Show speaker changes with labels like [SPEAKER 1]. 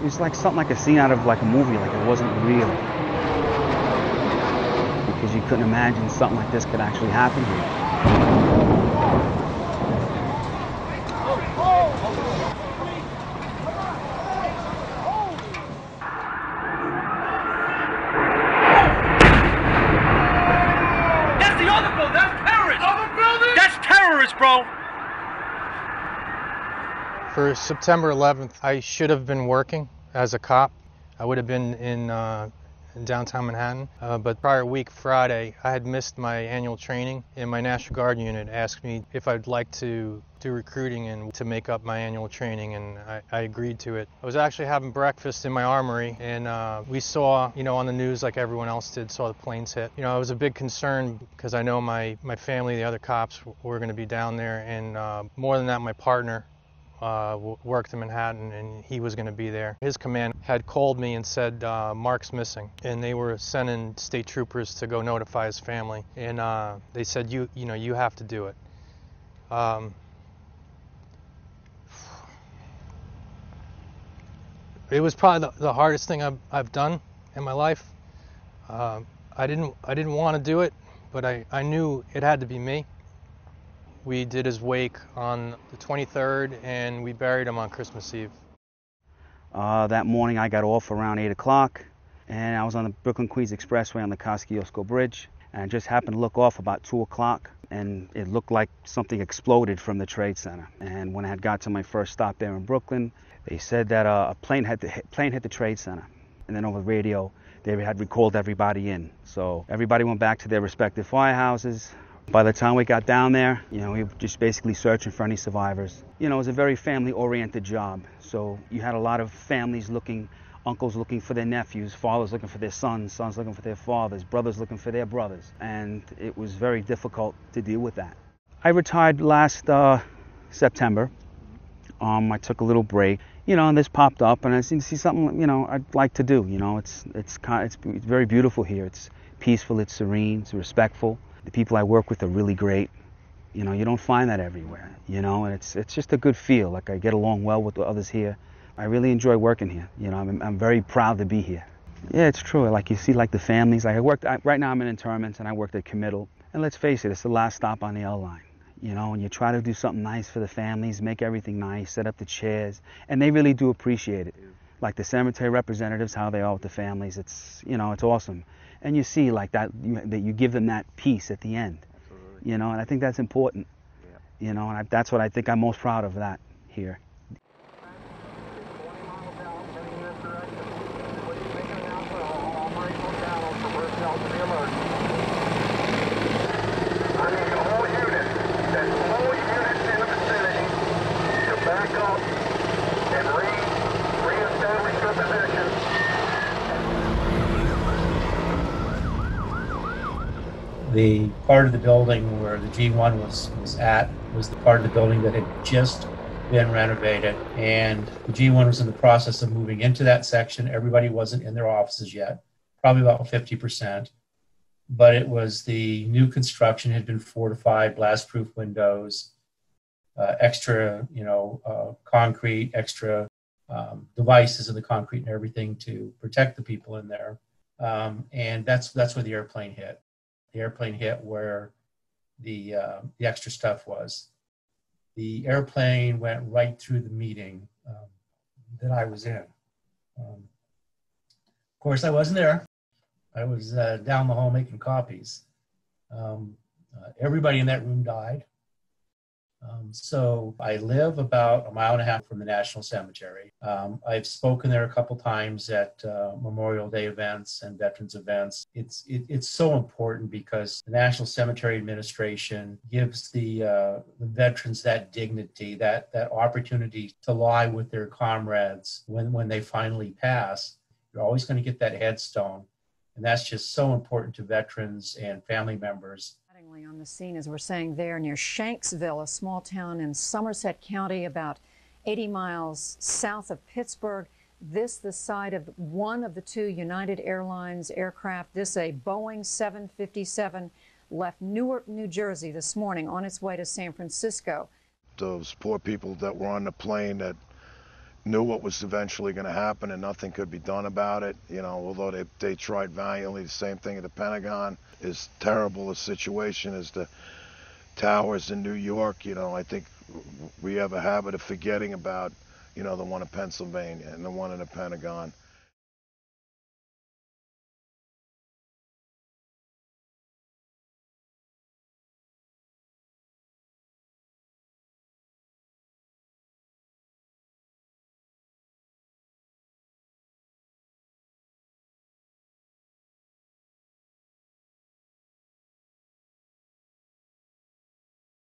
[SPEAKER 1] It was like something like a scene out of like a movie, like it wasn't real. Because you couldn't imagine something like this could actually happen here. There's the other pole, there's Paris. Other building.
[SPEAKER 2] That's the other building. That's terrorists. Other building? That's terrorists, bro.
[SPEAKER 3] For September 11th, I should have been working as a cop. I would have been in, uh, in downtown Manhattan. Uh, but prior week, Friday, I had missed my annual training, and my National Guard unit asked me if I'd like to do recruiting and to make up my annual training, and I, I agreed to it. I was actually having breakfast in my armory, and uh, we saw, you know, on the news like everyone else did, saw the planes hit. You know, it was a big concern because I know my, my family, the other cops, were going to be down there, and uh, more than that, my partner uh, worked in Manhattan and he was going to be there. His command had called me and said uh, Mark's missing, and they were sending state troopers to go notify his family. And uh, they said you you know you have to do it. Um, it was probably the, the hardest thing I've, I've done in my life. Uh, I didn't I didn't want to do it, but I, I knew it had to be me. We did his wake on the 23rd, and we buried him on Christmas Eve.
[SPEAKER 1] Uh, that morning I got off around 8 o'clock and I was on the Brooklyn Queens Expressway on the Kosciuszko Bridge and I just happened to look off about 2 o'clock and it looked like something exploded from the Trade Center. And when I had got to my first stop there in Brooklyn, they said that uh, a plane plane hit the Trade Center. And then over the radio, they had recalled everybody in. So everybody went back to their respective firehouses. By the time we got down there, you know, we were just basically searching for any survivors. You know, it was a very family-oriented job. So you had a lot of families looking, uncles looking for their nephews, fathers looking for their sons, sons looking for their fathers, brothers looking for their brothers. And it was very difficult to deal with that. I retired last uh, September. Um, I took a little break, you know, and this popped up, and I see, see something, you know, I'd like to do. You know, it's it's kind, it's, it's very beautiful here. It's peaceful, it's serene, it's respectful. The people I work with are really great. You know, you don't find that everywhere. You know, and it's it's just a good feel. Like I get along well with the others here. I really enjoy working here. You know, I'm I'm very proud to be here. Yeah, it's true. Like you see, like the families. Like I worked I, right now. I'm in internment, and I worked at committal. And let's face it, it's the last stop on the L line. You know, and you try to do something nice for the families, make everything nice, set up the chairs, and they really do appreciate it. Like the cemetery representatives, how they are with the families. It's you know, it's awesome. And you see like that you, that you give them that peace at the end. You know, and I think that's important. You know, and I, that's what I think I'm most proud of that here.
[SPEAKER 4] The part of the building where the G1 was, was at was the part of the building that had just been renovated. And the G1 was in the process of moving into that section. Everybody wasn't in their offices yet, probably about 50%. But it was the new construction had been fortified, blast proof windows, uh, extra, you know, uh, concrete, extra um, devices in the concrete and everything to protect the people in there. Um, and that's that's where the airplane hit. The airplane hit where the uh, the extra stuff was. The airplane went right through the meeting um, that I was in. Um, of course, I wasn't there. I was uh, down the hall making copies. Um, uh, everybody in that room died. Um, so I live about a mile and a half from the National Cemetery. Um, I've spoken there a couple times at uh, Memorial Day events and veterans events. It's it, it's so important because the National Cemetery Administration gives the uh, the veterans that dignity, that that opportunity to lie with their comrades when when they finally pass. You're always going to get that headstone, and that's just so important to veterans and family members
[SPEAKER 5] on the scene, as we're saying there, near Shanksville, a small town in Somerset County, about 80 miles south of Pittsburgh. This, the site of one of the two United Airlines aircraft. This, a Boeing 757, left Newark, New Jersey this morning on its way to San Francisco.
[SPEAKER 6] Those poor people that were on the plane that knew what was eventually going to happen and nothing could be done about it. You know, although they, they tried valiantly, the same thing at the Pentagon. As terrible a situation as the towers in New York, you know, I think we have a habit of forgetting about, you know, the one in Pennsylvania and the one in the Pentagon.